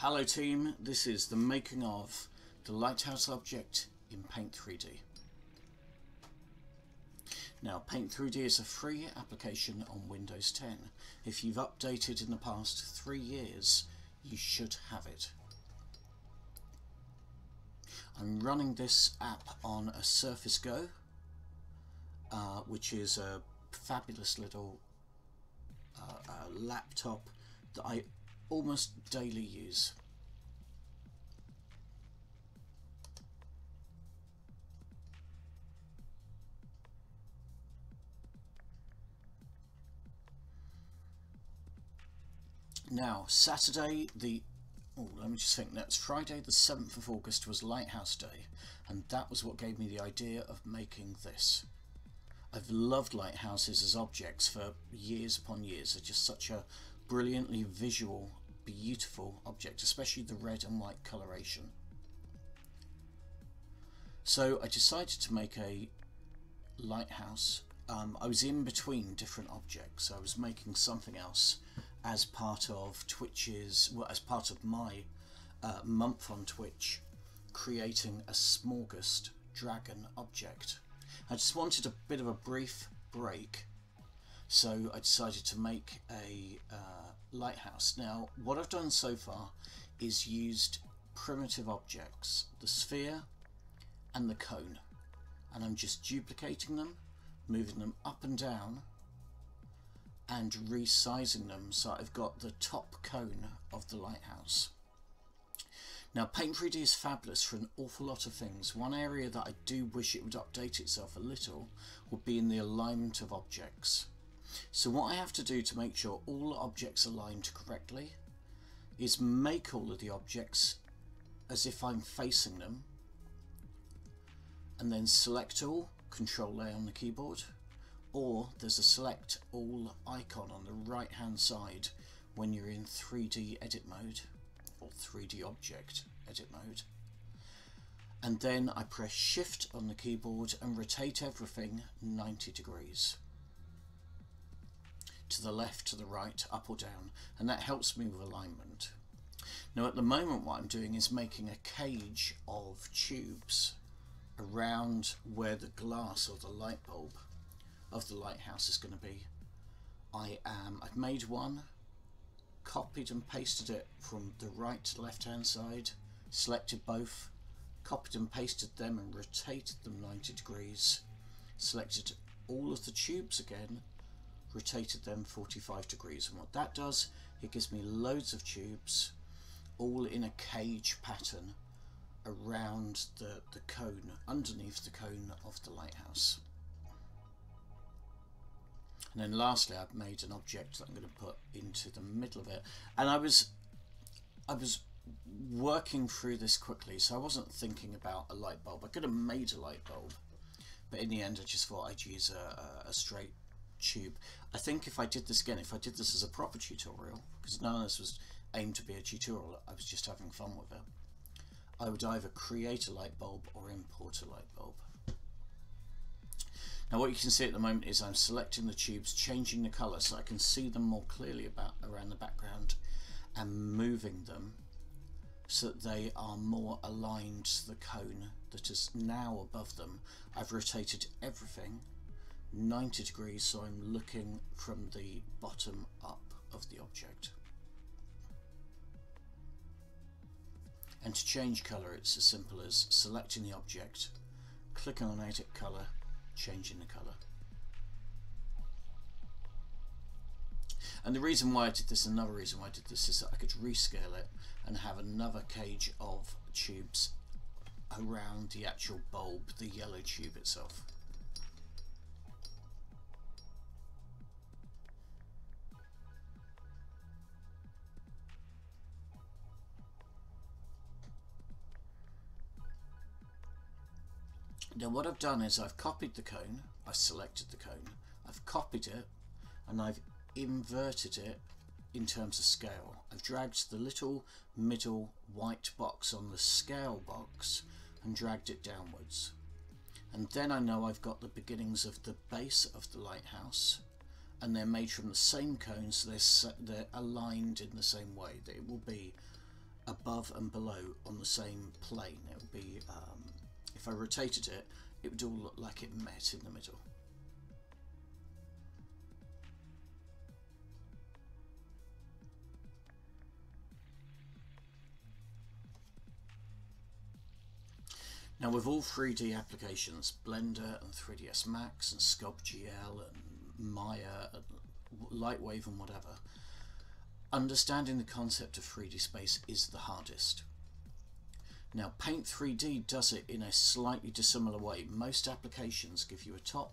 Hello team, this is the making of the Lighthouse object in Paint 3D. Now Paint 3D is a free application on Windows 10. If you've updated in the past three years, you should have it. I'm running this app on a Surface Go, uh, which is a fabulous little uh, uh, laptop that I almost daily use. Now, Saturday the oh, let me just think. That's Friday the 7th of August was Lighthouse Day, and that was what gave me the idea of making this. I've loved lighthouses as objects for years upon years. They're just such a brilliantly visual, beautiful object, especially the red and white coloration. So I decided to make a lighthouse. Um, I was in between different objects. I was making something else as part of Twitch's, well, as part of my uh, month on Twitch, creating a smorgasbord dragon object. I just wanted a bit of a brief break so I decided to make a uh, lighthouse. Now what I've done so far is used primitive objects, the sphere and the cone and I'm just duplicating them, moving them up and down and resizing them so I've got the top cone of the lighthouse. Now Paint 3D is fabulous for an awful lot of things. One area that I do wish it would update itself a little would be in the alignment of objects. So what I have to do to make sure all objects aligned correctly is make all of the objects as if I'm facing them and then select all, control A on the keyboard or there's a select all icon on the right hand side when you're in 3D edit mode or 3D object edit mode. And then I press shift on the keyboard and rotate everything 90 degrees to the left, to the right, up or down and that helps me with alignment. Now at the moment what I'm doing is making a cage of tubes around where the glass or the light bulb of the lighthouse is going to be. I am, I've made one, copied and pasted it from the right to left hand side, selected both, copied and pasted them and rotated them 90 degrees, selected all of the tubes again, rotated them 45 degrees and what that does, it gives me loads of tubes all in a cage pattern around the, the cone, underneath the cone of the lighthouse. And then lastly, I've made an object that I'm going to put into the middle of it. And I was, I was working through this quickly, so I wasn't thinking about a light bulb. I could have made a light bulb, but in the end, I just thought I'd use a, a straight tube. I think if I did this again, if I did this as a proper tutorial, because none of this was aimed to be a tutorial, I was just having fun with it, I would either create a light bulb or import a light bulb. Now what you can see at the moment is I'm selecting the tubes, changing the colour so I can see them more clearly about around the background and moving them so that they are more aligned to the cone that is now above them. I've rotated everything 90 degrees so I'm looking from the bottom up of the object. And to change colour it's as simple as selecting the object, clicking on edit colour changing the colour. And the reason why I did this, another reason why I did this is that I could rescale it and have another cage of tubes around the actual bulb, the yellow tube itself. Now what I've done is I've copied the cone, I've selected the cone, I've copied it and I've inverted it in terms of scale. I've dragged the little middle white box on the scale box and dragged it downwards. And then I know I've got the beginnings of the base of the lighthouse and they're made from the same cone so they're, they're aligned in the same way. It will be above and below on the same plane. It would be, um, if I rotated it, it would all look like it met in the middle. Now with all 3D applications, Blender and 3ds Max and SculptGL and Maya and Lightwave and whatever, understanding the concept of 3D space is the hardest. Now Paint 3D does it in a slightly dissimilar way. Most applications give you a top,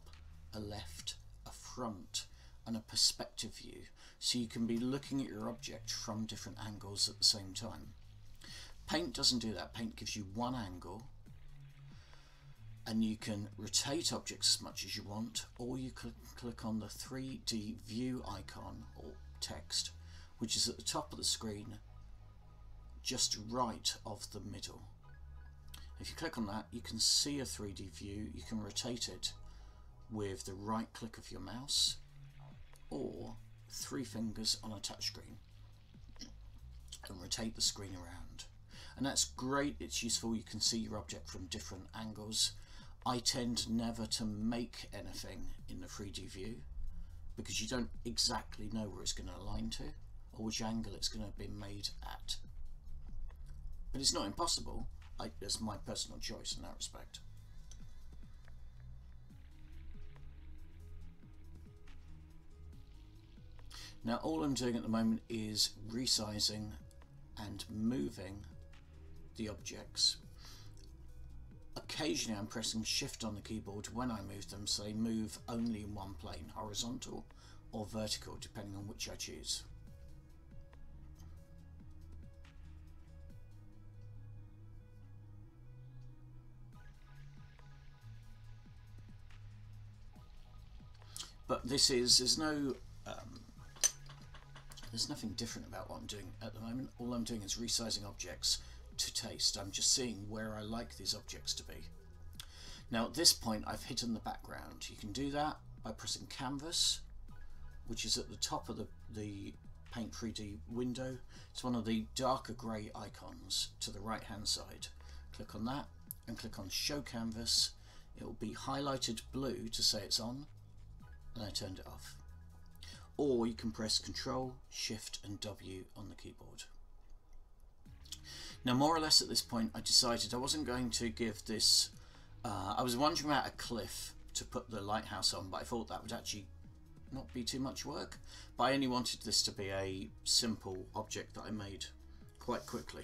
a left, a front and a perspective view so you can be looking at your object from different angles at the same time. Paint doesn't do that. Paint gives you one angle and you can rotate objects as much as you want or you can click on the 3D view icon or text which is at the top of the screen just right of the middle. If you click on that you can see a 3D view, you can rotate it with the right click of your mouse or three fingers on a touchscreen and rotate the screen around. And that's great, it's useful, you can see your object from different angles I tend never to make anything in the 3D view because you don't exactly know where it's going to align to or which angle it's going to be made at. But it's not impossible, I, it's my personal choice in that respect. Now all I'm doing at the moment is resizing and moving the objects Occasionally I'm pressing shift on the keyboard when I move them so they move only in one plane, horizontal or vertical depending on which I choose. But this is, there's no, um, there's nothing different about what I'm doing at the moment. All I'm doing is resizing objects to taste. I'm just seeing where I like these objects to be. Now at this point I've hidden the background. You can do that by pressing canvas which is at the top of the, the Paint 3D window. It's one of the darker grey icons to the right hand side. Click on that and click on show canvas. It will be highlighted blue to say it's on and I turned it off. Or you can press Control, Shift and W on the keyboard. Now, more or less at this point, I decided I wasn't going to give this... Uh, I was wondering about a cliff to put the lighthouse on, but I thought that would actually not be too much work. But I only wanted this to be a simple object that I made quite quickly.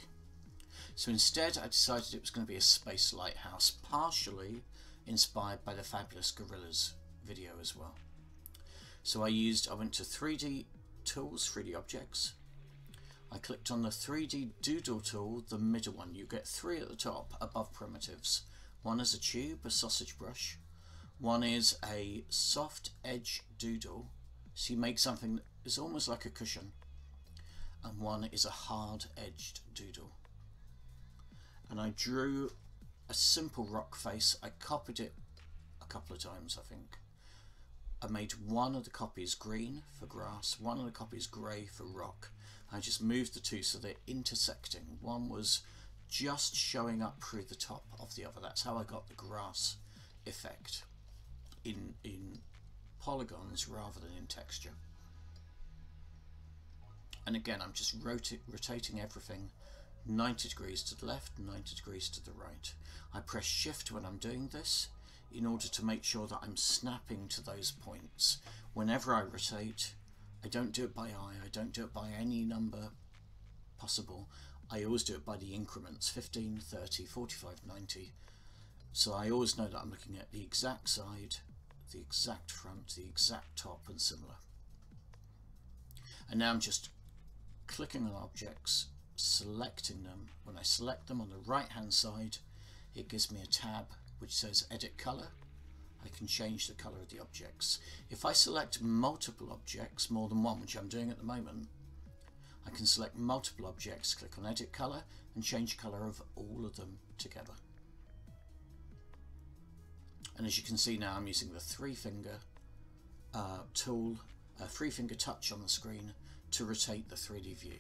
So instead, I decided it was going to be a space lighthouse, partially inspired by the Fabulous Gorillas video as well. So I used, I went to 3D tools, 3D objects, I clicked on the 3D Doodle tool, the middle one. You get three at the top above primitives. One is a tube, a sausage brush. One is a soft edge doodle. So you make something that is almost like a cushion. And one is a hard edged doodle. And I drew a simple rock face. I copied it a couple of times, I think. I made one of the copies green for grass, one of the copies grey for rock, I just moved the two so they're intersecting. One was just showing up through the top of the other. That's how I got the grass effect in, in polygons rather than in texture. And again, I'm just rota rotating everything 90 degrees to the left, 90 degrees to the right. I press shift when I'm doing this in order to make sure that I'm snapping to those points. Whenever I rotate, I don't do it by eye, I don't do it by any number possible. I always do it by the increments, 15, 30, 45, 90. So I always know that I'm looking at the exact side, the exact front, the exact top and similar. And now I'm just clicking on objects, selecting them. When I select them on the right hand side, it gives me a tab which says edit color I can change the colour of the objects. If I select multiple objects, more than one, which I'm doing at the moment, I can select multiple objects, click on edit colour and change colour of all of them together. And as you can see now I'm using the three finger uh, tool, uh, three finger touch on the screen to rotate the 3D view.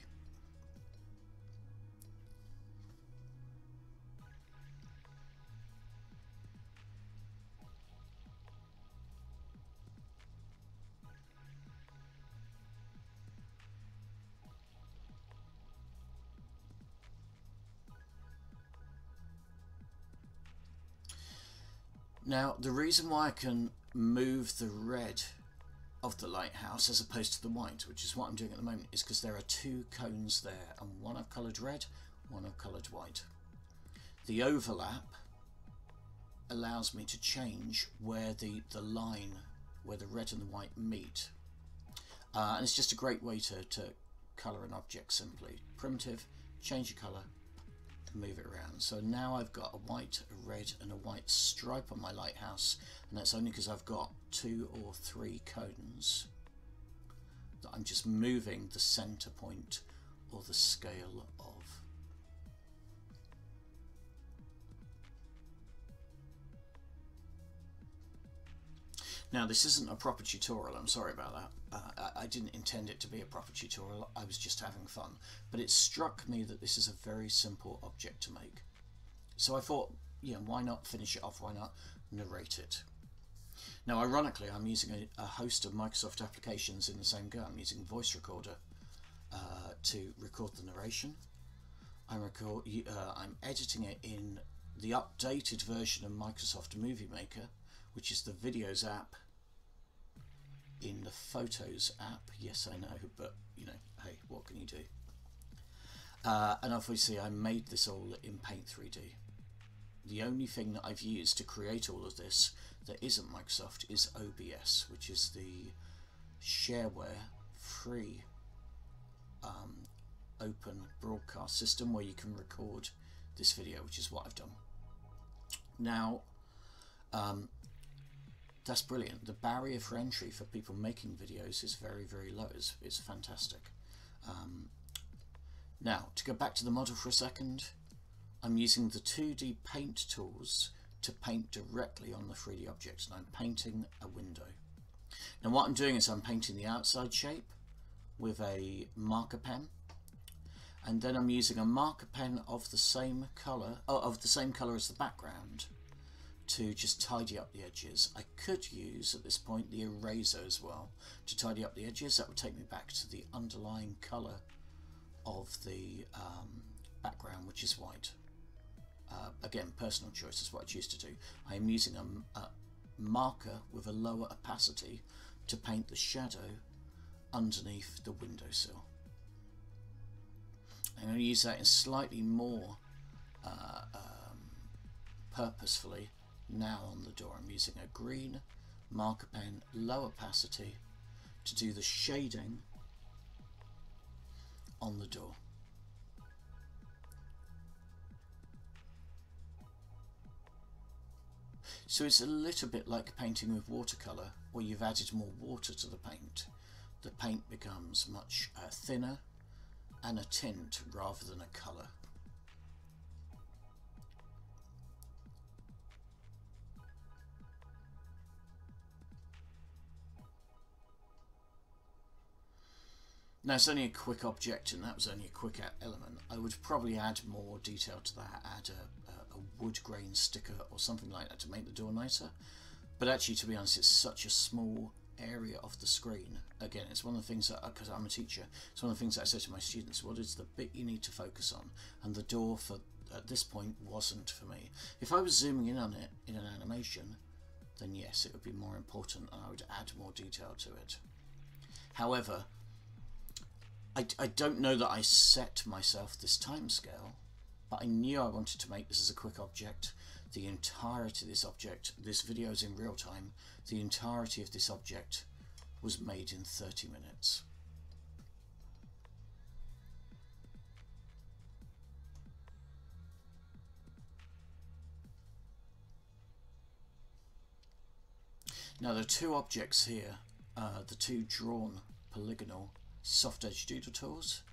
Now, the reason why I can move the red of the lighthouse as opposed to the white, which is what I'm doing at the moment, is because there are two cones there, and one I've coloured red, one I've coloured white. The overlap allows me to change where the, the line, where the red and the white meet. Uh, and it's just a great way to, to colour an object simply. Primitive, change your colour, move it around. So now I've got a white, a red and a white stripe on my lighthouse and that's only because I've got two or three cones that I'm just moving the center point or the scale of. Now this isn't a proper tutorial, I'm sorry about that. Uh, I didn't intend it to be a proper tutorial, I was just having fun. But it struck me that this is a very simple object to make. So I thought, yeah, why not finish it off, why not narrate it? Now ironically I'm using a, a host of Microsoft applications in the same go. I'm using Voice Recorder uh, to record the narration. I'm, record, uh, I'm editing it in the updated version of Microsoft Movie Maker which is the Videos app in the Photos app. Yes, I know, but you know, hey, what can you do? Uh, and obviously I made this all in Paint 3D. The only thing that I've used to create all of this that isn't Microsoft is OBS, which is the shareware free um, open broadcast system where you can record this video, which is what I've done. Now, um, that's brilliant. The barrier for entry for people making videos is very, very low. It's, it's fantastic. Um, now, to go back to the model for a second, I'm using the 2D paint tools to paint directly on the 3D object, and I'm painting a window. Now what I'm doing is I'm painting the outside shape with a marker pen, and then I'm using a marker pen of the same color, oh, of the same color as the background, to just tidy up the edges. I could use at this point the eraser as well to tidy up the edges. That would take me back to the underlying colour of the um, background which is white. Uh, again personal choice is what I choose to do. I am using a, a marker with a lower opacity to paint the shadow underneath the windowsill. I'm going to use that in slightly more uh, um, purposefully now on the door I'm using a green marker pen, low opacity to do the shading on the door. So it's a little bit like painting with watercolour where you've added more water to the paint. The paint becomes much uh, thinner and a tint rather than a colour. Now it's only a quick object and that was only a quick element. I would probably add more detail to that, add a, a, wood grain sticker or something like that to make the door nicer. But actually, to be honest, it's such a small area of the screen. Again, it's one of the things that, uh, because I'm a teacher, it's one of the things that I say to my students, what is the bit you need to focus on? And the door for at this point wasn't for me. If I was zooming in on it in an animation, then yes, it would be more important and I would add more detail to it. However, I, I don't know that I set myself this time scale, but I knew I wanted to make this as a quick object. The entirety of this object, this video is in real time, the entirety of this object was made in 30 minutes. Now there are two objects here, uh, the two drawn polygonal soft edge doodle tools.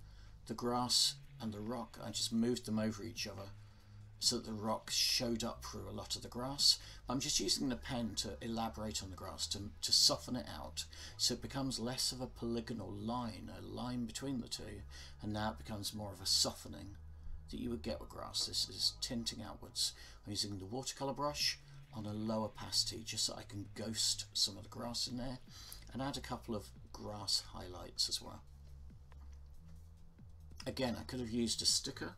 The grass and the rock, I just moved them over each other so that the rock showed up through a lot of the grass. I'm just using the pen to elaborate on the grass, to, to soften it out, so it becomes less of a polygonal line, a line between the two, and now it becomes more of a softening that you would get with grass. This is tinting outwards. I'm using the watercolour brush on a low opacity just so I can ghost some of the grass in there and add a couple of grass highlights as well. Again, I could have used a sticker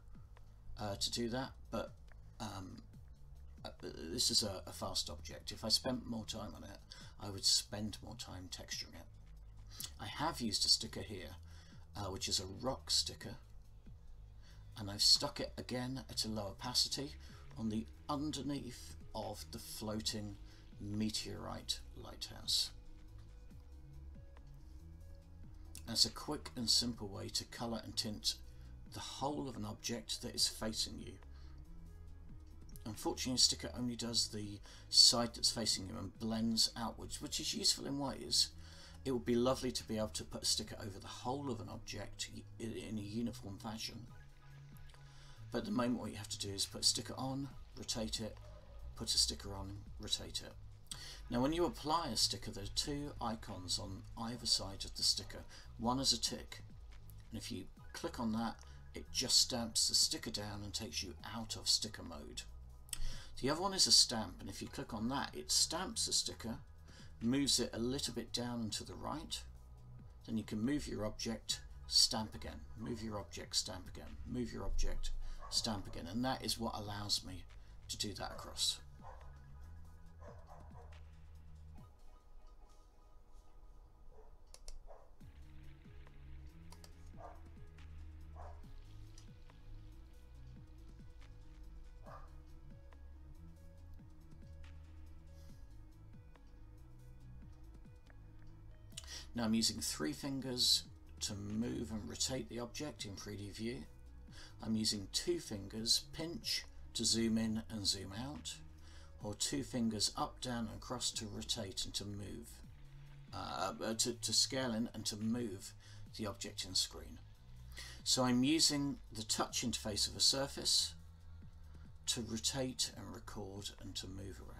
uh, to do that, but um, uh, this is a, a fast object. If I spent more time on it, I would spend more time texturing it. I have used a sticker here, uh, which is a rock sticker, and I've stuck it again at a low opacity on the underneath of the floating meteorite lighthouse. As a quick and simple way to colour and tint the whole of an object that is facing you. Unfortunately, sticker only does the side that's facing you and blends outwards, which is useful in ways. It would be lovely to be able to put a sticker over the whole of an object in a uniform fashion. But at the moment what you have to do is put a sticker on, rotate it, put a sticker on, rotate it. Now when you apply a sticker there are two icons on either side of the sticker. One is a tick. And if you click on that it just stamps the sticker down and takes you out of sticker mode. The other one is a stamp and if you click on that it stamps the sticker, moves it a little bit down and to the right, then you can move your object, stamp again, move your object, stamp again, move your object, stamp again. And that is what allows me to do that across. Now I'm using three fingers to move and rotate the object in 3D view. I'm using two fingers, pinch to zoom in and zoom out, or two fingers up, down and across to rotate and to move, uh, uh, to, to scale in and to move the object in screen. So I'm using the touch interface of a surface to rotate and record and to move around.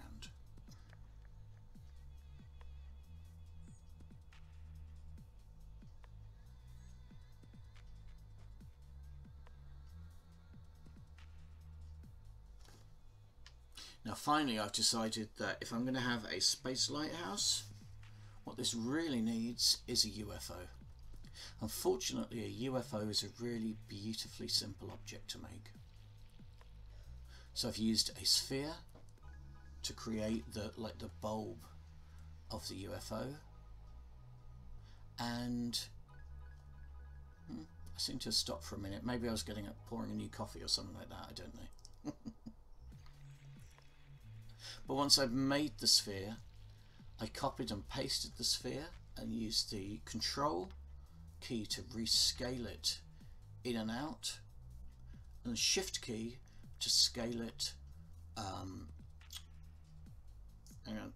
Now finally I've decided that if I'm going to have a space lighthouse, what this really needs is a UFO. Unfortunately a UFO is a really beautifully simple object to make. So I've used a sphere to create the like the bulb of the UFO and hmm, I seem to have stopped for a minute. Maybe I was getting up pouring a new coffee or something like that, I don't know. But once I've made the sphere, I copied and pasted the sphere and used the control key to rescale it in and out and the shift key to scale it um, hang on,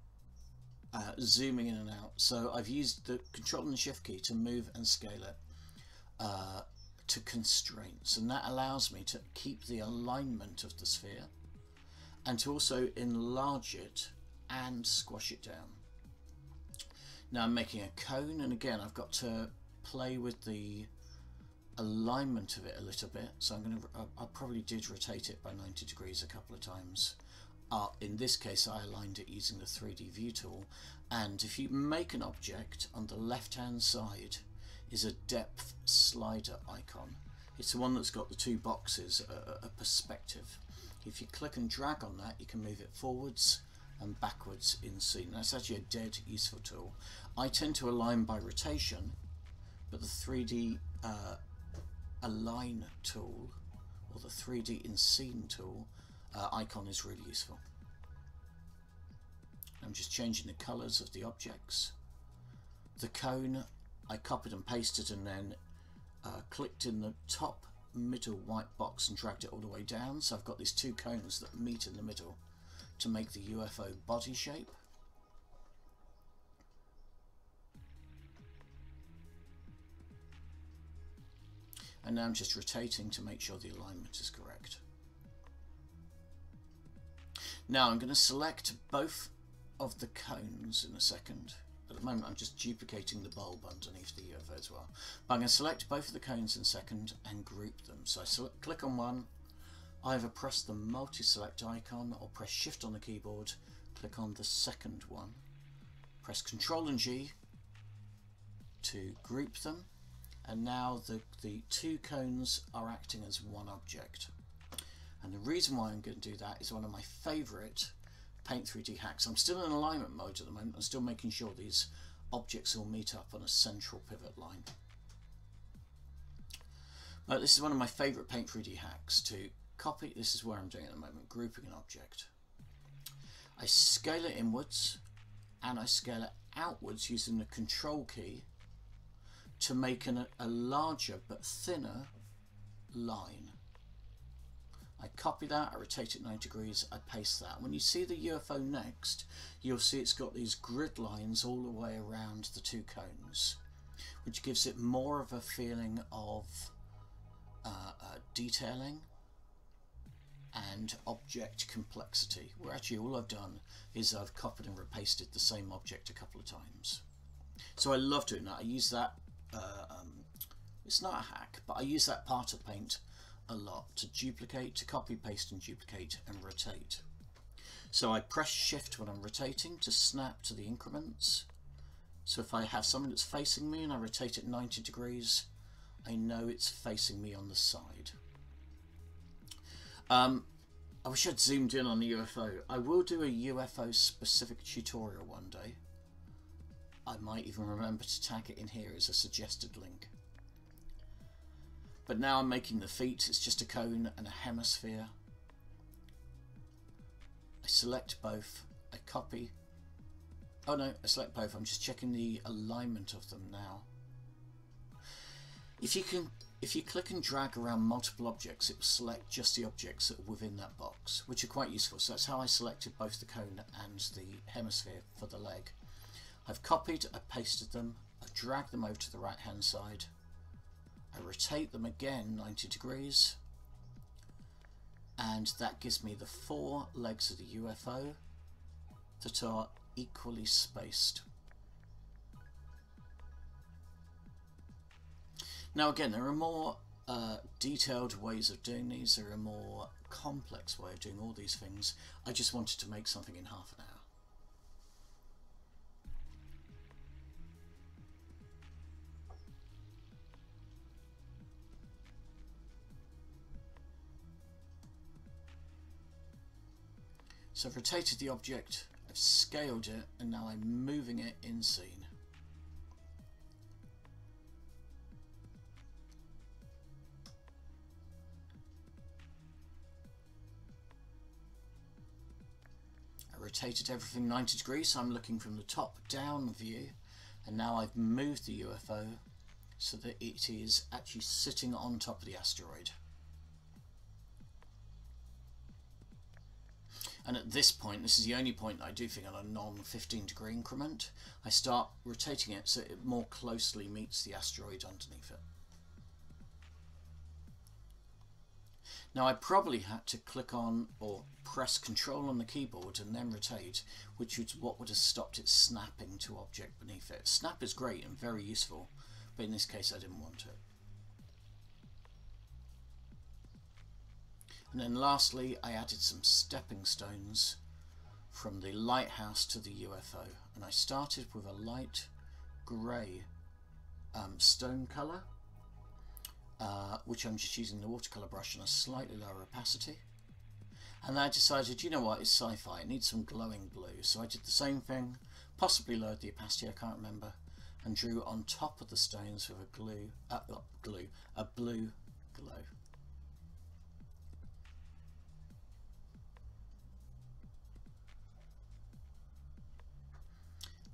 uh, zooming in and out. So I've used the control and shift key to move and scale it uh, to constraints and that allows me to keep the alignment of the sphere and to also enlarge it and squash it down. Now I'm making a cone and again I've got to play with the alignment of it a little bit. So I'm going to I probably did rotate it by 90 degrees a couple of times. Uh, in this case I aligned it using the 3d view tool. And if you make an object on the left hand side is a depth slider icon. It's the one that's got the two boxes a, a perspective if you click and drag on that, you can move it forwards and backwards in scene. That's actually a dead useful tool. I tend to align by rotation, but the 3D uh, align tool or the 3D in scene tool uh, icon is really useful. I'm just changing the colors of the objects. The cone I copied and pasted and then uh, clicked in the top middle white box and dragged it all the way down. So I've got these two cones that meet in the middle to make the UFO body shape. And now I'm just rotating to make sure the alignment is correct. Now I'm going to select both of the cones in a second at the moment I'm just duplicating the bulb underneath the UFO as well. But I'm going to select both of the cones in second and group them. So I select, click on one, either press the multi-select icon or press shift on the keyboard, click on the second one, press Control and G to group them and now the, the two cones are acting as one object. And the reason why I'm going to do that is one of my favourite Paint 3D hacks. I'm still in alignment mode at the moment. I'm still making sure these objects all meet up on a central pivot line. But this is one of my favourite Paint 3D hacks to copy. This is where I'm doing at the moment, grouping an object. I scale it inwards and I scale it outwards using the control key to make an, a larger but thinner line. I copy that, I rotate it 90 degrees, I paste that. When you see the UFO next, you'll see it's got these grid lines all the way around the two cones, which gives it more of a feeling of uh, uh, detailing and object complexity, where actually all I've done is I've copied and repasted the same object a couple of times. So I love doing that. I use that, uh, um, it's not a hack, but I use that part of Paint a lot to duplicate, to copy, paste and duplicate and rotate. So I press shift when I'm rotating to snap to the increments. So if I have something that's facing me and I rotate it 90 degrees, I know it's facing me on the side. Um, I wish I'd zoomed in on the UFO. I will do a UFO specific tutorial one day. I might even remember to tag it in here as a suggested link. But now I'm making the feet. It's just a cone and a hemisphere. I select both. I copy. Oh no, I select both. I'm just checking the alignment of them now. If you can, if you click and drag around multiple objects, it will select just the objects that are within that box, which are quite useful. So that's how I selected both the cone and the hemisphere for the leg. I've copied, I've pasted them, I've dragged them over to the right hand side. I rotate them again 90 degrees and that gives me the four legs of the UFO that are equally spaced. Now again, there are more uh, detailed ways of doing these, there are more complex way of doing all these things. I just wanted to make something in half an hour. So I've rotated the object, I've scaled it, and now I'm moving it in scene. I rotated everything 90 degrees so I'm looking from the top down view and now I've moved the UFO so that it is actually sitting on top of the asteroid. And at this point, this is the only point I do think on a non-15 degree increment, I start rotating it so it more closely meets the asteroid underneath it. Now I probably had to click on or press control on the keyboard and then rotate, which is what would have stopped it snapping to object beneath it. Snap is great and very useful, but in this case I didn't want it. And then lastly I added some stepping stones from the lighthouse to the UFO and I started with a light grey um, stone colour uh, which I'm just using the watercolour brush on a slightly lower opacity. And then I decided, you know what, it's sci-fi, it needs some glowing blue. So I did the same thing, possibly lowered the opacity, I can't remember, and drew on top of the stones with a glue, uh, glue, a blue glow.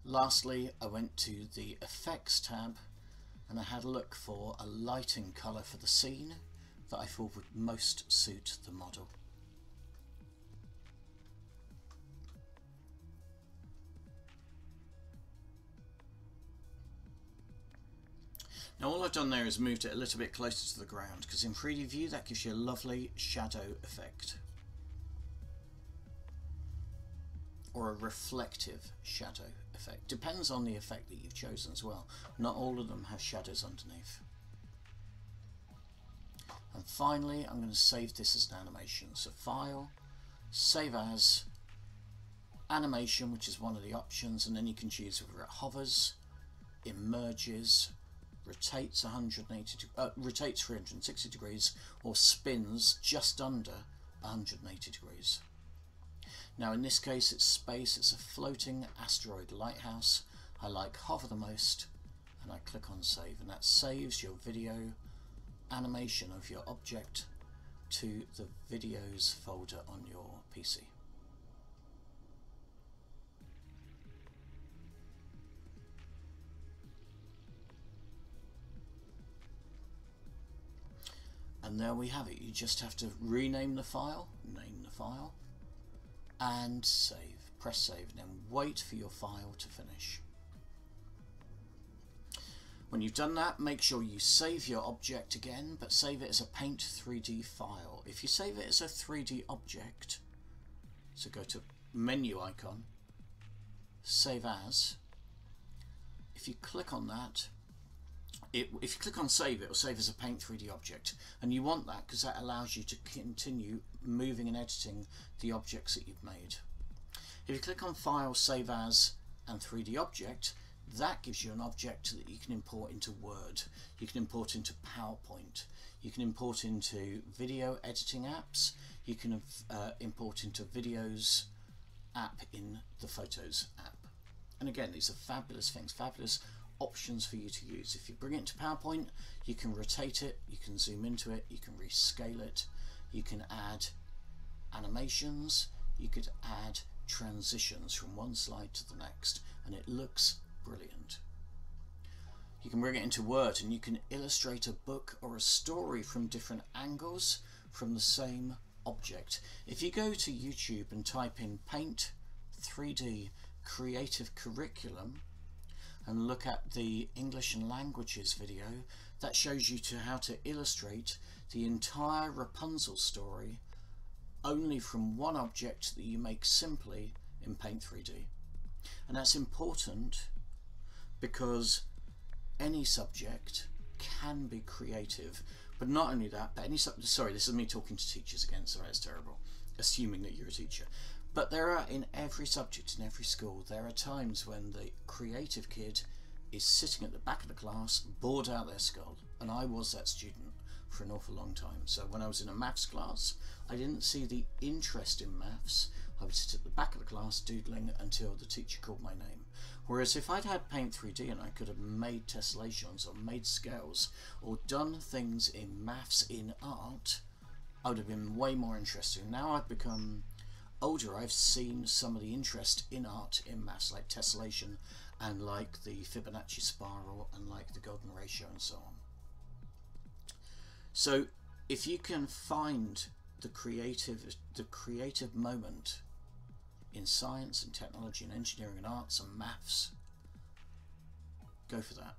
Lastly, I went to the Effects tab and I had a look for a lighting colour for the scene that I thought would most suit the model. Now all I've done there is moved it a little bit closer to the ground because in 3D view that gives you a lovely shadow effect. Or a reflective shadow effect. Depends on the effect that you've chosen as well. Not all of them have shadows underneath. And finally, I'm going to save this as an animation. So File, Save As, Animation, which is one of the options, and then you can choose whether it hovers, emerges, rotates 180, uh, rotates 360 degrees, or spins just under 180 degrees. Now in this case it's space, it's a floating asteroid lighthouse. I like hover the most and I click on save and that saves your video animation of your object to the videos folder on your PC. and there we have it you just have to rename the file name the file and save. Press save and then wait for your file to finish. When you've done that make sure you save your object again but save it as a paint 3d file. If you save it as a 3d object so go to menu icon save as. If you click on that it, if you click on save, it will save as a Paint 3D object. And you want that because that allows you to continue moving and editing the objects that you've made. If you click on File, Save As, and 3D Object, that gives you an object that you can import into Word. You can import into PowerPoint. You can import into video editing apps. You can uh, import into Videos app in the Photos app. And again, these are fabulous things, fabulous options for you to use. If you bring it to PowerPoint, you can rotate it, you can zoom into it, you can rescale it, you can add animations, you could add transitions from one slide to the next, and it looks brilliant. You can bring it into Word and you can illustrate a book or a story from different angles from the same object. If you go to YouTube and type in Paint 3D Creative Curriculum, and look at the English and Languages video that shows you to how to illustrate the entire Rapunzel story only from one object that you make simply in Paint 3D. And that's important because any subject can be creative, but not only that, but any sorry, this is me talking to teachers again, sorry, it's terrible, assuming that you're a teacher. But there are, in every subject, in every school, there are times when the creative kid is sitting at the back of the class, bored out their skull. And I was that student for an awful long time. So when I was in a maths class, I didn't see the interest in maths. I would sit at the back of the class doodling until the teacher called my name. Whereas if I'd had Paint 3D and I could have made tessellations or made scales or done things in maths in art, I would have been way more interested. Now I've become older, I've seen some of the interest in art in maths, like tessellation and like the Fibonacci spiral and like the golden ratio and so on. So if you can find the creative the creative moment in science and technology and engineering and arts and maths, go for that.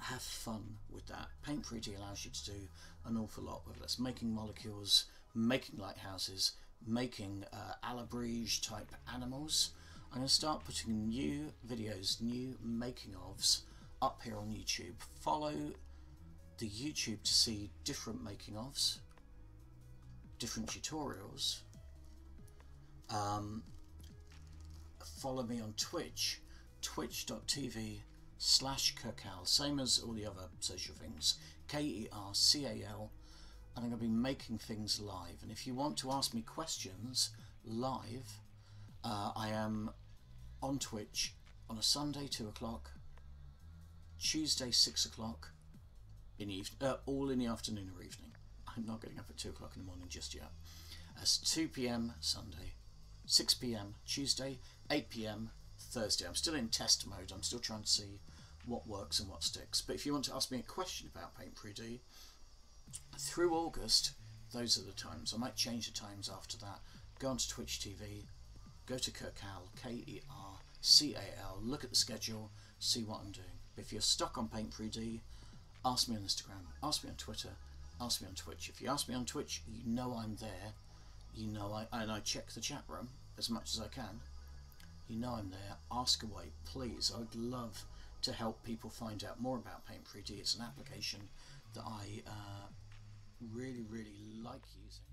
Have fun with that. Paint 3D allows you to do an awful lot, whether that's making molecules, making lighthouses, making uh, Alebrije type animals. I'm going to start putting new videos, new making ofs up here on YouTube. Follow the YouTube to see different making ofs, different tutorials. Um, follow me on Twitch, twitch.tv slash Kercal, same as all the other social things, K-E-R-C-A-L and I'm going to be making things live. And if you want to ask me questions live, uh, I am on Twitch on a Sunday, 2 o'clock, Tuesday, 6 o'clock, in eve uh, all in the afternoon or evening. I'm not getting up at 2 o'clock in the morning just yet. As 2 p.m. Sunday, 6 p.m. Tuesday, 8 p.m. Thursday. I'm still in test mode. I'm still trying to see what works and what sticks. But if you want to ask me a question about Paint 3D, through August, those are the times. I might change the times after that. Go onto Twitch TV, go to Kercal, K-E-R-C-A-L, look at the schedule, see what I'm doing. If you're stuck on Paint 3D, ask me on Instagram, ask me on Twitter, ask me on Twitch. If you ask me on Twitch, you know I'm there. You know I and I check the chat room as much as I can. You know I'm there. Ask away, please. I would love to help people find out more about Paint 3D. It's an application that I uh, really, really like using.